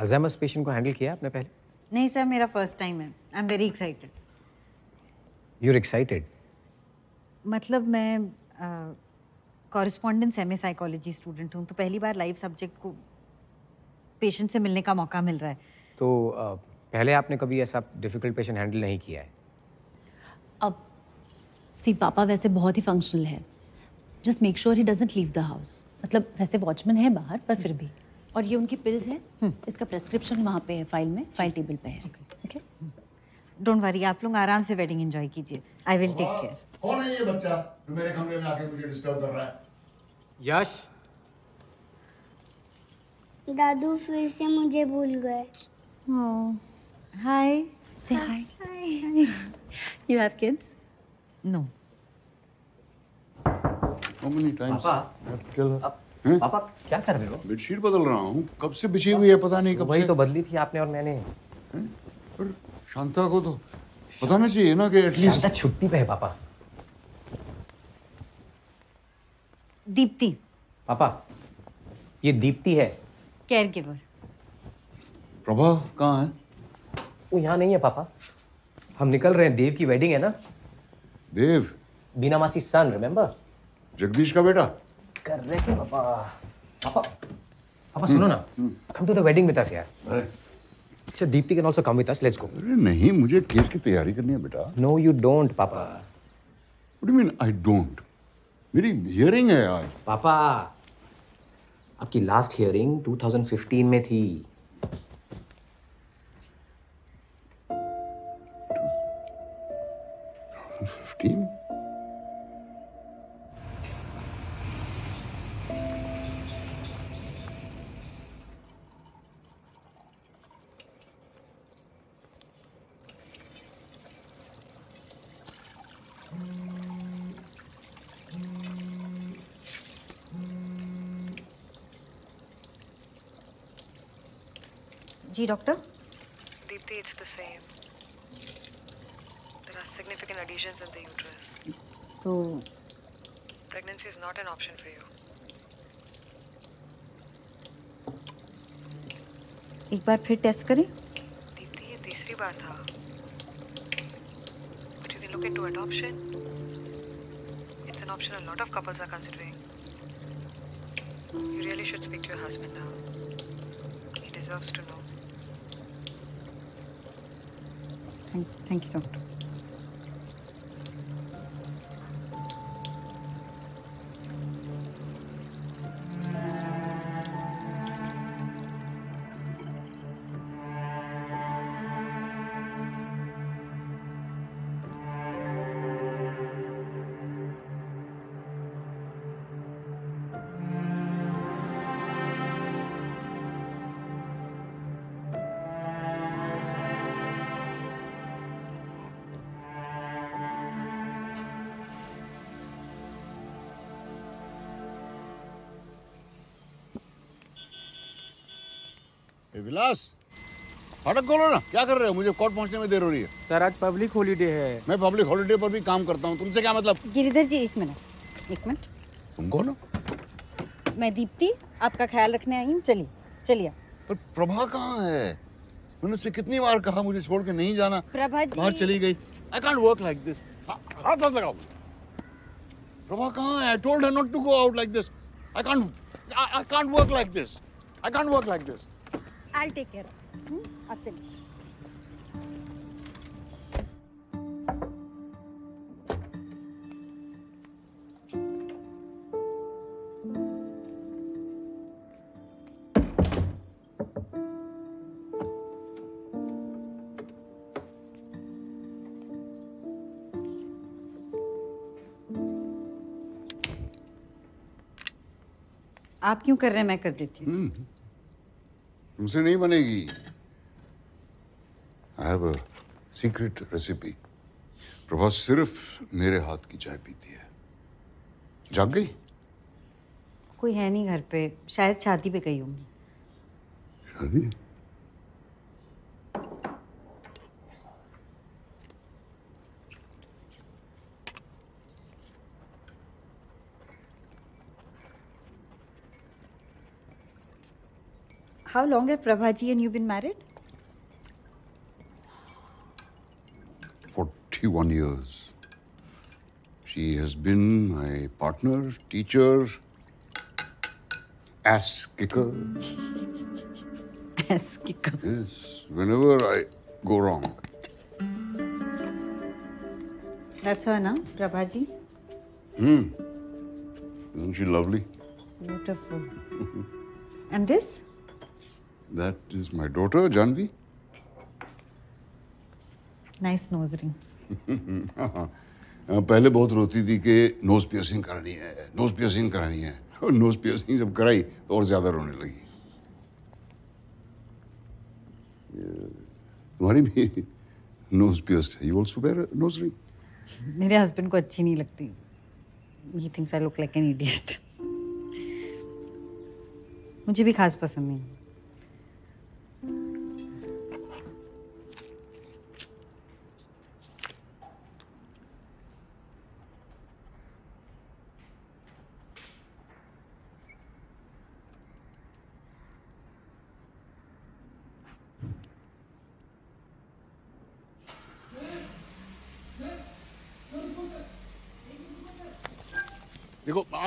Alzheimer's patient को handle किया आपने पहले? नहीं सर मेरा फ़र्स्ट टाइम है। I am very excited you are excited मतलब मैं correspondence M A psychology student हूँ तो पहली बार लाइव सब्जेक्ट को पेशेंट से मिलने का मौका मिल रहा है। तो uh, पहले आपने कभी ऐसा डिफ़िकल्ट पेशेंट हैंडल नहीं किया है? अब सी पापा वैसे बहुत ही फंक्शनल है। Just make sure he doesn't leave the house मतलब वैसे वॉचमैन है बाहर पर फिर भी। और ये उनकी पिल्स है। इसका प्रेस्क्रिप्शन वहाँ पे है फ़ाइल में फ़ाइल टेबल पे है। ओके डोंट वरी आप लोग आराम से वेडिंग एंजॉय कीजिए। आई विल टेक केयर कौन है ये बच्चा जो मेरे कमरे में आके मुझे डिस्टर्ब कर रहा है? यश? दादू फिर से मुझे भूल गए। हाय से hi you have kids no How many times? पापा। I have to tell her? पापा क्या कर रहे हो? बेडशीट बदल रहा हूँ। कब से बिछी हुई है पता नहीं कब वही से। तो बदली थी आपने और मैंने। पर शांता को तो बताना चाहिए ना कि एटलीस्ट छुट्टी पे है पापा। दीप्ति। पापा ये दीप्ति है। केयर गिवर प्रभा कहाँ है? वो यहाँ नहीं है पापा। हम निकल रहे हैं देव की वेडिंग है ना। देव? बीना मासी सन रिमेम्बर जगदीश का बेटा? कर रहे थे पापा। पापा पापा सुनो ना। Come to the wedding with us यार। अच्छा Deepti can also come with us let's go अरे नहीं मुझे केस की तैयारी करनी है बेटा। नो यू डोंट पापा। व्हाट मीन आई डोंट मेरी हियरिंग है आज पापा आपकी लास्ट हियरिंग 2015 में थी। जी doctor Deepti it's the same there are significant additions in the uterus तो pregnancy is not an option for you एक बार फिर टेस्ट करें। दीप्ति ये तीसरी बार था। But you can look into adoption it's an option a lot of couples are considering you really should speak to your husband now He deserves to know. Thank thank you doctor Vilas फाटक खोलो ना। क्या कर रहे हो? मुझे court पहुँचने में देर हो रही है। सर आज पब्लिक हॉलीडे है। मैं पब्लिक हॉलीडे पर भी काम करता हूँ। तुमसे क्या मतलब? गिरिधर जी एक मिनट एक मिनट। तुम कौन हो? मैं दीप्ति आपका ख्याल रखने आई हूँ। चलिए चलिए। पर प्रभा कहाँ है? मैंने उससे कितनी बार कहा मुझे छोड़ के नहीं जाना। प्रभा जी। बाहर चली गई। I can't work like this हाथ मत लगाओ। प्रभा कहाँ है? I told her not to go out like this I can't I can't work like this I can't work like this I take care आप चलिए आप क्यों कर रहे हैं? मैं कर देती हूँ। तुमसे नहीं बनेगी। I have a secret recipe Prabha सिर्फ़ मेरे हाथ की चाय पीती है। जाग गई? कोई है नहीं घर पे। शायद शादी पे गई होंगी। शादी? How long have Prabhaji and you been married? 41 years. She has been my partner, teacher, ass kicker. Ass kicker. Yes, whenever I go wrong. That's her now, Prabhaji. Hmm. Isn't she lovely? Beautiful. and this? That is my daughter, Janvi. Nice nose ring. हाँ, पहले बहुत रोती थी कि nose piercing करानी है nose piercing करानी है। और नोज़ पियर्सिंग जब कराई तो और ज़्यादा रोने लगी। तुम्हारी भी नोज़ पियर्स है। You also wear nose ring मेरे हस्बैंड को अच्छी नहीं लगती। He thinks I look like an idiot मुझे भी खास पसंद नहीं।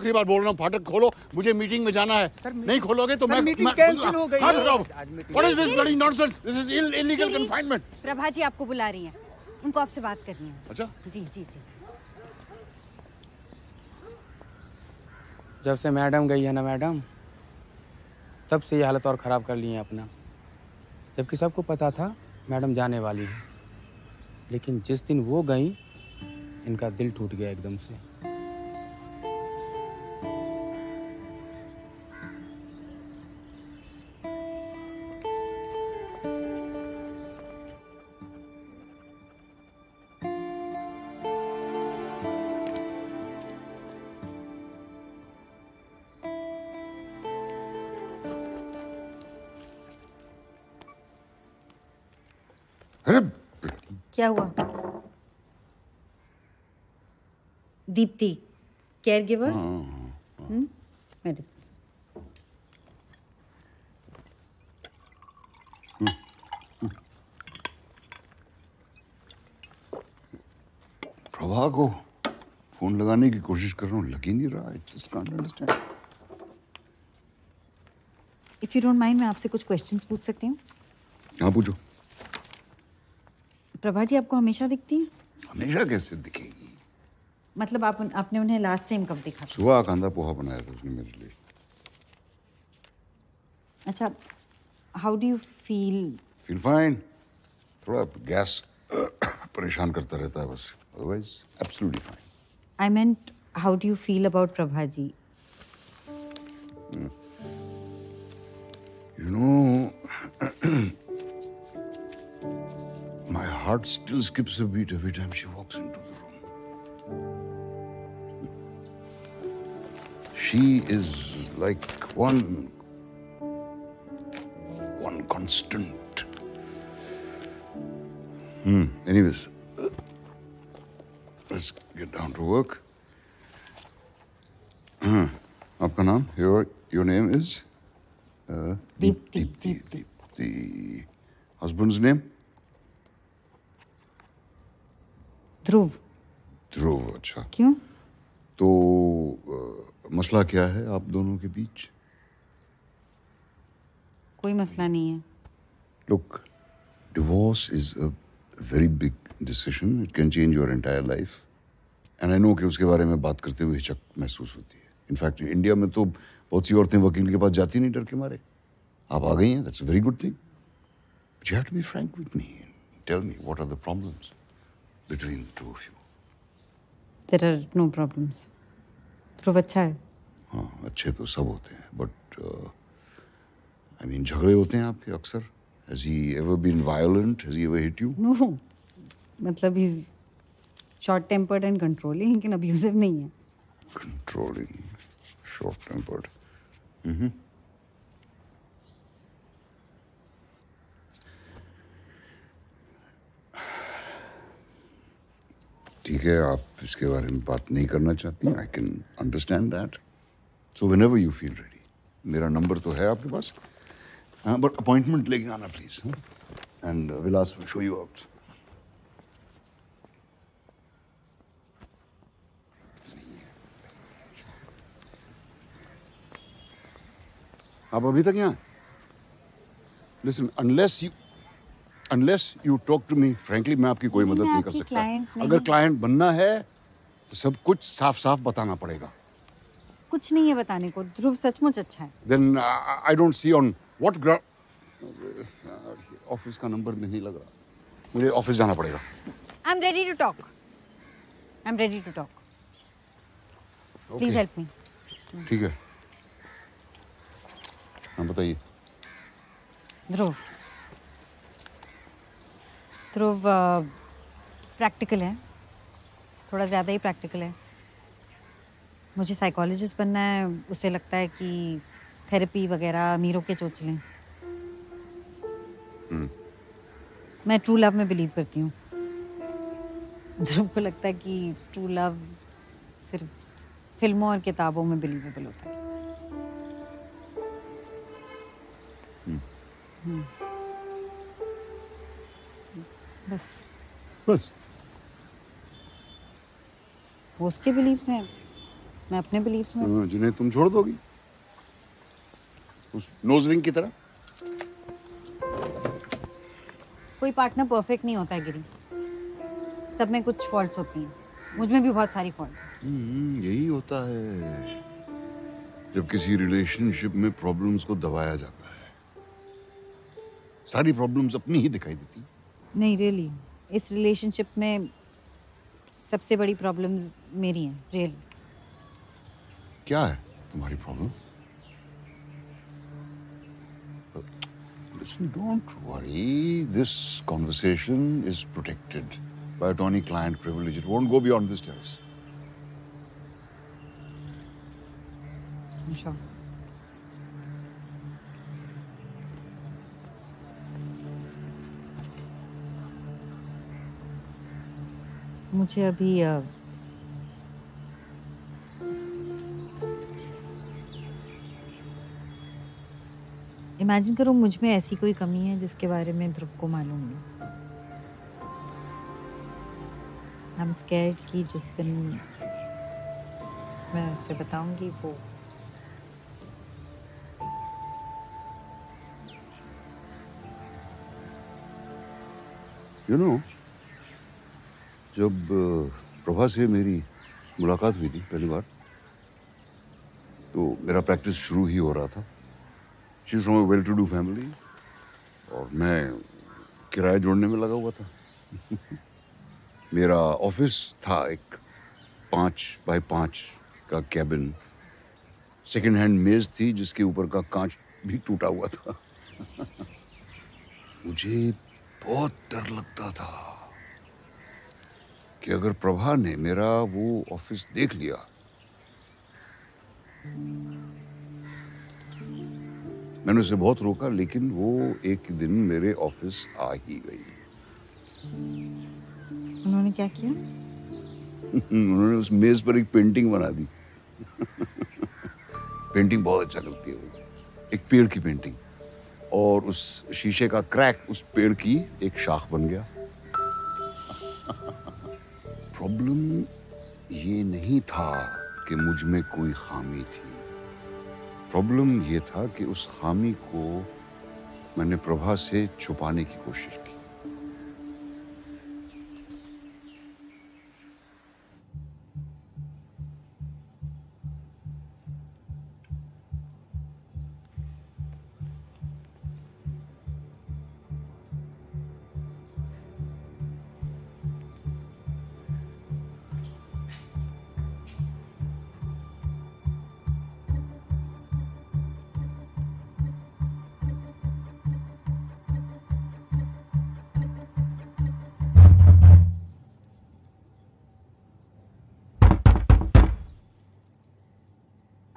आखिरी बार बोल रहा हूँ फाटक खोलो मुझे मीटिंग में जाना है। नहीं खोलोगे तो सर, मैं मीटिंग मैं- कैंसिल गई हाथ। हटाओ आज meeting- what is this bloody nonsense this is illegal confinement Prabhaji आपको बुला रही हैं। उनको आपसे बात करनी है। अच्छा। जी जी जी। जब से मैडम गई है ना मैडम तब से ये हालत और ख़राब कर ली है अपना। जबकि सबको पता था मैडम जाने वाली है। लेकिन जिस दिन वो गई इनका दिल टूट गया एकदम से। क्या हुआ? Deepti care giver medicine Prabha को फ़ोन लगाने की कोशिश कर रहा हूँ लग ही नहीं रहा it's just can't understand if you don't mind मैं आपसे कुछ क्वेश्चंस पूछ सकती हूँ? हाँ पूछो। प्रभा जी आपको हमेशा दिखती हैं? हमेशा कैसे दिखेगी? मतलब आप उन- आपने उन्हें लास्ट टाइम कब देखा सुबह कांदा पोहा बनाया था उसने मेरे लिए। अच्छा how do you feel feel fine थोड़ा गैस परेशान करता रहता है बस। Otherwise absolutely fine I meant how do you feel about Prabha ji? You know, my heart still skips a beat every time she walks into the room. She is like one, one constant. Hmm. Anyways, let's get down to work. Hmm. आपका नाम? Your your name is? Uh, Deepti, Deepti. Deepti. Husband's name? Dhruv. Dhruv अच्छा। क्यों? तो अ, मसला क्या है आप दोनों के बीच? कोई मसला नहीं है। Look, divorce is a very big decision. It can change your entire life. And I know कि उसके बारे में बात करते हुए हिचक महसूस होती है। इनफैक्ट इंडिया में तो बहुत सी औरतें वकील के पास जाती नहीं डर के मारे। आप आ गई हैं that's a very good thing but you have to be frank with me tell me what are the problems between the two of you there are no problems Dhruv अच्छा है हाँ अच्छे तो सब होते हैं बट आई मीन झगड़े होते हैं आपके अक्सर has he ever been violent has he ever hit you no मतलब is short tempered and controlling लेकिन अब्यूजिव नहीं है controlling, short tempered. ठीक है, आप इसके बारे में बात नहीं करना चाहती I can understand that so whenever you feel ready मेरा नंबर तो है आपके पास। हाँ बट अपॉइंटमेंट लेके आना please and Vilas will show you out आप अभी तक यहाँ listen unless you unless you talk to me frankly मैं आपकी कोई मदद नहीं कर सकता। नहीं अगर क्लाइंट बनना है तो सब कुछ साफ़ साफ़ बताना पड़ेगा। कुछ नहीं है बताने को। ध्रुव सचमुच अच्छा है। Then uh, I don't see on what office का नंबर में नहीं लग रहा। मुझे ऑफ़िस जाना पड़ेगा। I am ready to talk I am ready to talk please help me ठीक है। हाँ बताइए। ध्रुव ध्रुव प्रैक्टिकल है. थोड़ा ज़्यादा ही प्रैक्टिकल है. मुझे साइकोलॉजिस्ट बनना है उसे लगता है कि थेरेपी वगैरह अमीरों के चोच चोचलें मैं ट्रू लव में बिलीव करती हूँ. ध्रुव को लगता है कि ट्रू लव सिर्फ़ फ़िल्मों और किताबों में बिलीवेबल होता है. हम्म। बस। बस। वो उसके बिलीव्स हैं। मैं अपने बिलीव्स में हाँ, जिन्हें तुम छोड़ दोगी। उस नोज़ रिंग की तरह। कोई पार्टनर परफेक्ट नहीं होता है गिरी। सब में कुछ फॉल्ट्स होती हैं। मुझमें भी बहुत सारी फॉल्ट हम्म, यही होता है। जब किसी रिलेशनशिप में प्रॉब्लम्स को दबाया जाता है। सारी प्रॉब्लम्स अपनी ही दिखाई देती नहीं रियली इस रिलेशनशिप में सबसे बड़ी प्रॉब्लम्स मेरी हैं रियली क्या है तुम्हारी problem Listen, don't worry. This conversation is protected by attorney-client privilege. It won't go beyond this terrace. Sure मुझे अभी अ, इमेजिन करो मुझमें ऐसी कोई कमी है जिसके बारे में ध्रुव को मालूम नहीं। आई एम स्कैर्ड कि जिस दिन मैं उसे बताऊँगी वो You know, जब प्रभा से मेरी मुलाकात हुई थी पहली बार तो मेरा प्रैक्टिस शुरू ही हो रहा था। She from well to do family और मैं किराया जोड़ने में लगा हुआ था। मेरा ऑफ़िस था एक पाँच बाय पाँच का कैबिन सेकेंड हैंड मेज थी जिसके ऊपर का कांच भी टूटा हुआ था। मुझे बहुत डर लगता था। कि अगर प्रभा ने मेरा वो ऑफ़िस देख लिया। मैंने उसे बहुत रोका लेकिन वो एक दिन मेरे ऑफ़िस आ ही गई। उन्होंने क्या किया? उन्होंने उस मेज पर एक पेंटिंग बना दी। पेंटिंग बहुत अच्छा लगती है वो। एक पेड़ की पेंटिंग। और उस शीशे का क्रैक उस पेड़ की एक शाख बन गया। प्रॉब्लम ये नहीं था कि मुझमें कोई खामी थी। प्रॉब्लम ये था कि उस खामी को मैंने प्रभा से छुपाने की कोशिश की।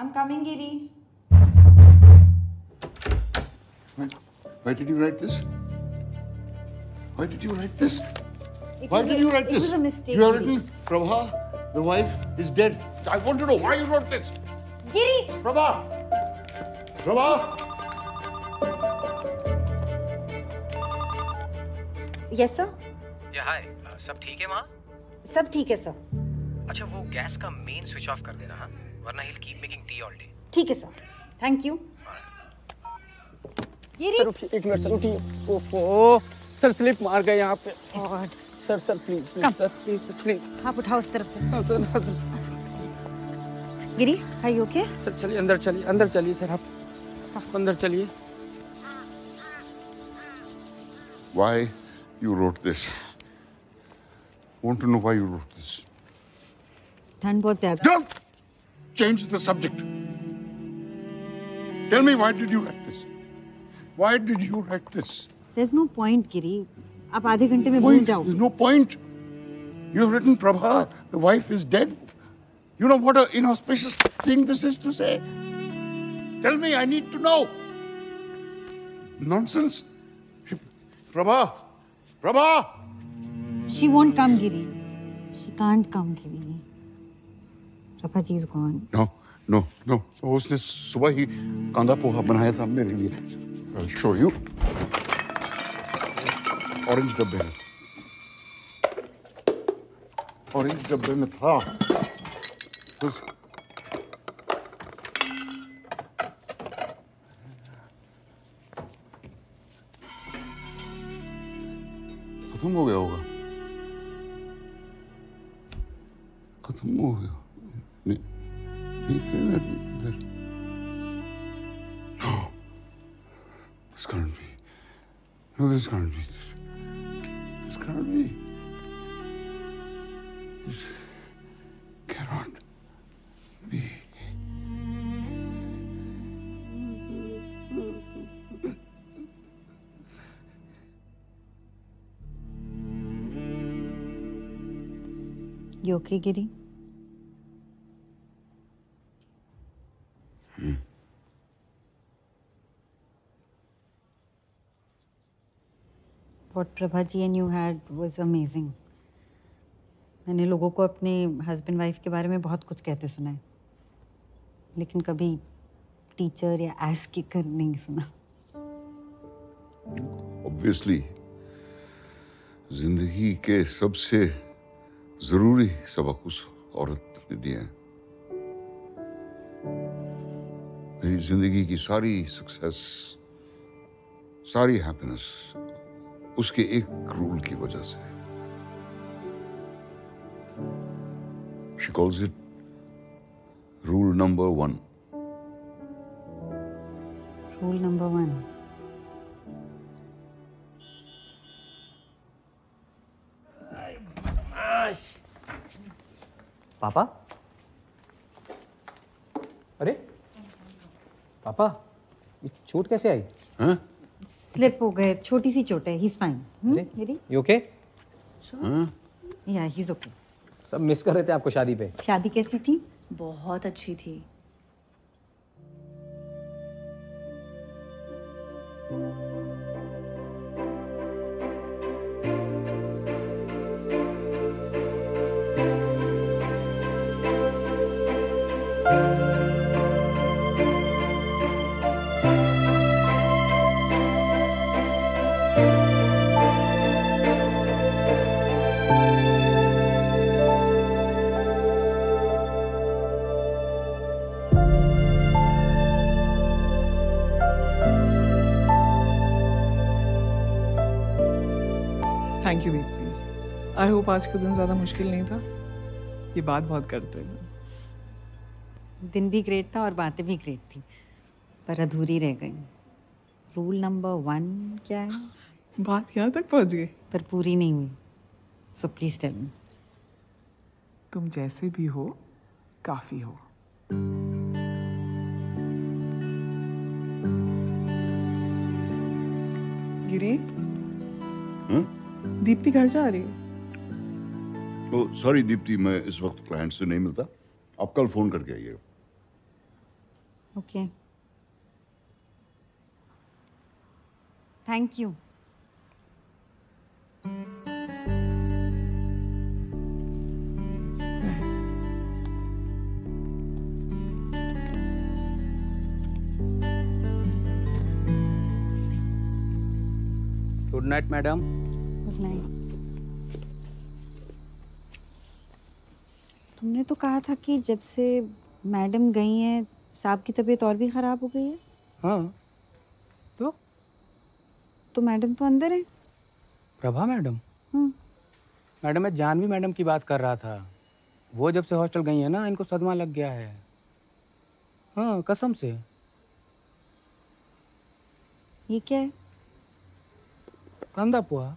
I'm coming, Giri. Why, why did you write this? Why did you write this? It why did a, you write it this? It was a mistake. You have written, Prabha, the wife is dead. I want to know why you wrote this. Giri! Prabha! Prabha! Yes, sir? Yeah, hi. Uh, सब ma? है माँ सब ठीक है sir अच्छा वो gas वरना he keep making tea all day ठीक है सर थैंक यू ये सर उठिए एक मिनट सर उठिए। ओफो सर स्लिप मार गए यहाँ पे। God sir sir please please sir please sir please आप उठाओ उस तरफ़ से। हाँ, सर हाँ, सर। गिरी यू ओके सर चलिए अंदर चलिए अंदर चलिए सर आप। आप अंदर चलिए। Why you wrote this? Want to know why you wrote this? ठंड बहुत ज़्यादा। change the subject. Tell me why did you write this? Why did you write this? there's no point गिरी आप आधे घंटे में भूल Point. जाओ There's no point. You have written Prabha, the wife is dead. You know what an inauspicious thing this is to say? Tell me, I need to know. Nonsense. Prabha, Prabha. she won't come Giri she can't come Giri ji is gone No, no, no. वो उसने सुबह ही कांदा पोहा बनाया था मेरे लिए। Show you. Orange डब्बे में। ऑरेंज डब्बे में था। उस खत्म हो गया होगा। खत्म हो गया। Ne? No. It's going to be. No, this gonna be. This, this can't be. This cannot be. You okay, Giri? What Prabha ji and you had was amazing. मैंने लोगों को अपने हस्बैंड वाइफ के बारे में बहुत कुछ कहते सुना है। लेकिन कभी टीचर या एस किकर नहीं सुना। ऑब्वियसली ज़िंदगी के सबसे ज़रूरी सबक उस औरत ने दिए हैं। मेरी ज़िंदगी की सारी सक्सेस सारी हैप्पीनेस उसके एक रूल की वजह से। She calls it rule number one rule number one पापा? अरे पापा ये चोट कैसे आई? हाँ? स्लिप हो गए छोटी सी चोट है he is fine you okay हाँ या ही। इज़ ओके सब मिस कर रहे थे आपको शादी पे? शादी कैसी थी? बहुत अच्छी थी। आई होप आज का दिन ज़्यादा मुश्किल नहीं था। ये बात बहुत करते हैं। दिन भी ग्रेट था और बातें भी ग्रेट थी पर अधूरी रह गई। रूल नंबर वन क्या है? बात यहाँ तक पहुँच गई। पर पूरी नहीं हुई। सो प्लीज़ टेल मी तुम जैसे भी हो काफ़ी हो। गिरी? हम्म? दीप्ति घर जा रही है। ओ सॉरी दीप्ति मैं इस वक्त क्लाइंट से नहीं मिलता। आप कल फ़ोन करके आइएगा। Okay thank you good night madam नहीं तुमने तो कहा था कि जब से मैडम गई हैं साहब की तबीयत और भी ख़राब हो गई है। हाँ। तो? तो मैडम तो अंदर है। प्रभा मैडम? हम्म। मैडम मैं जानवी मैडम की बात कर रहा था। वो जब से हॉस्टल गई है ना इनको सदमा लग गया है। हाँ कसम से। ये क्या है? कंदा पुआ।